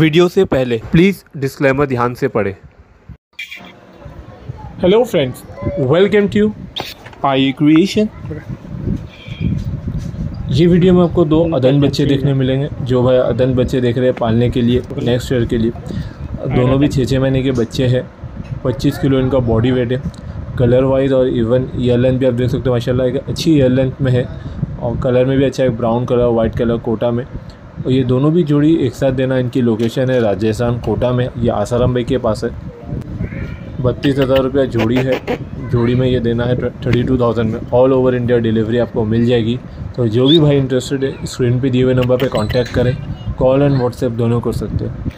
Video से पहले please disclaimer ध्यान से पढ़ें। Hello friends welcome to I creation ये वीडियो में आपको दो अदन बच्चे देखने मिलेंगे। जो भाई अदन बच्चे देख रहे हैं पालने के लिए नेक्स्ट ईयर के लिए। दोनों भी छः छः महीने के बच्चे हैं। पच्चीस किलो इनका बॉडी वेट है। कलर वाइज और इवन ईयर लेंथ भी आप देख सकते हो, माशाल्लाह एक अच्छी ईयर लेंथ में है। और कलर में भी अच्छा है ब्राउन कलर वाइट कलर कोटा में। और ये दोनों भी जोड़ी एक साथ देना इनकी लोकेशन है राजस्थान कोटा में। ये आसाराम भाई के पास है। बत्तीस हज़ार रुपया जोड़ी है। जोड़ी में ये देना है थर्टी टू थाउज़ेंड में। ऑल ओवर इंडिया डिलीवरी आपको मिल जाएगी। तो जो भी भाई इंटरेस्टेड है स्क्रीन पे दिए हुए नंबर पे कांटेक्ट करें। कॉल एंड व्हाट्सएप दोनों कर सकते हैं।